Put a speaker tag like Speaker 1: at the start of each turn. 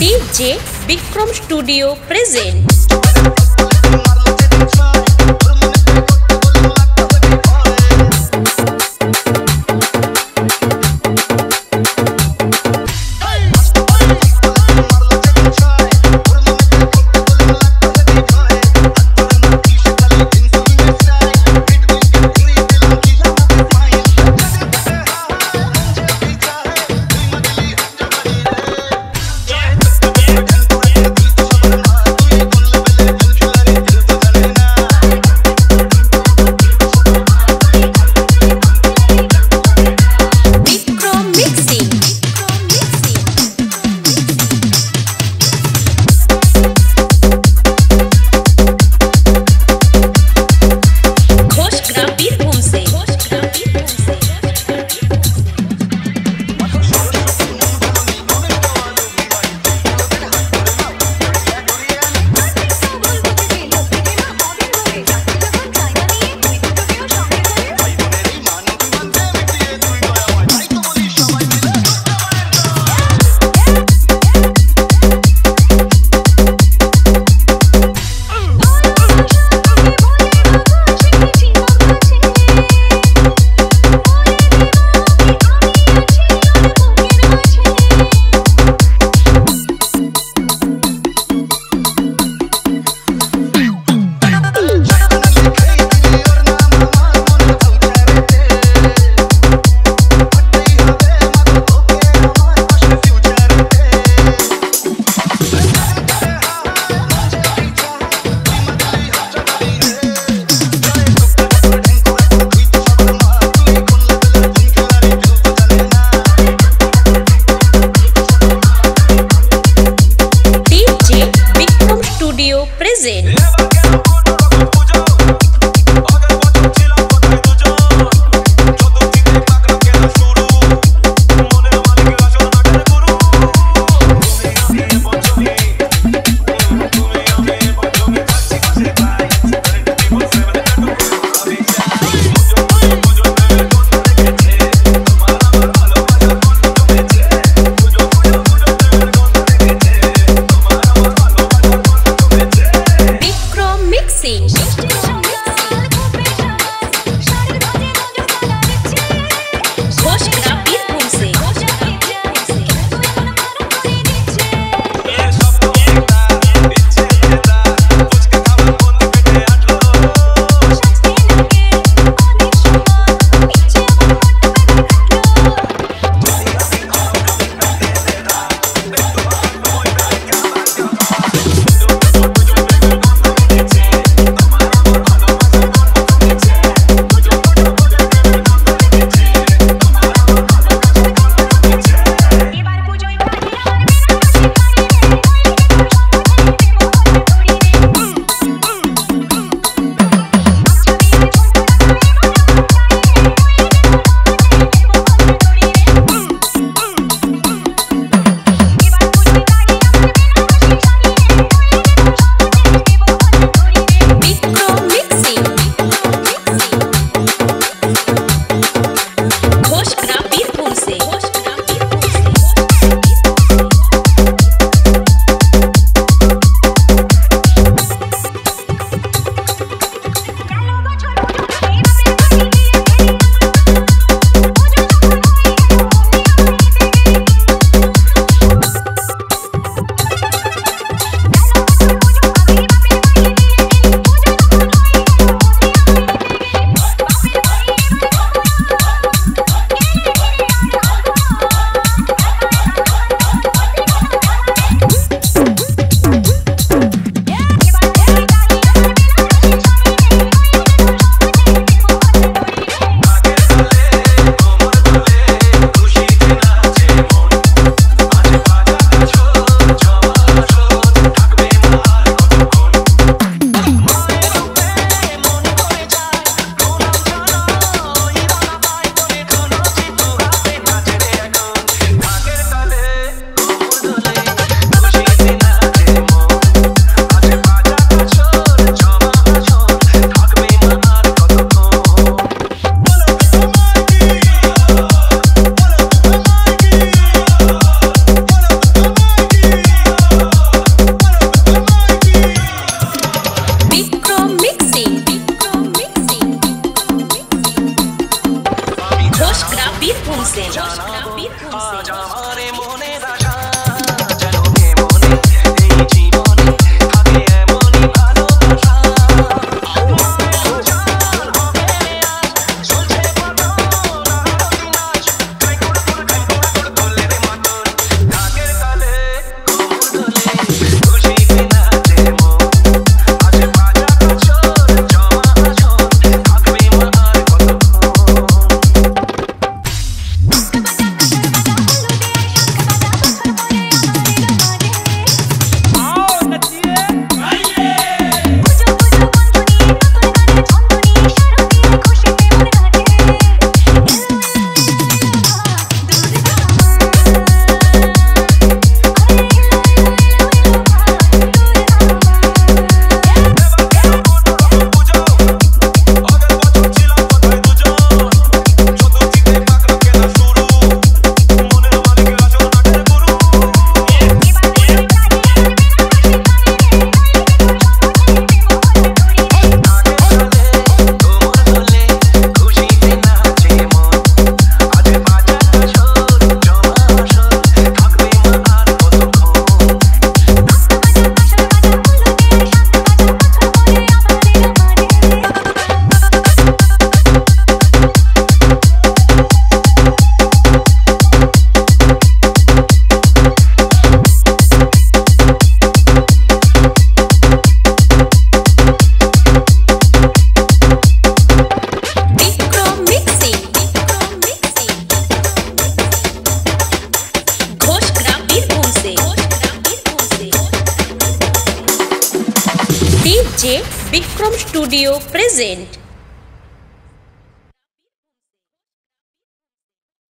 Speaker 1: DJ Vikram studio present o Presente. DJ Vikram studio present.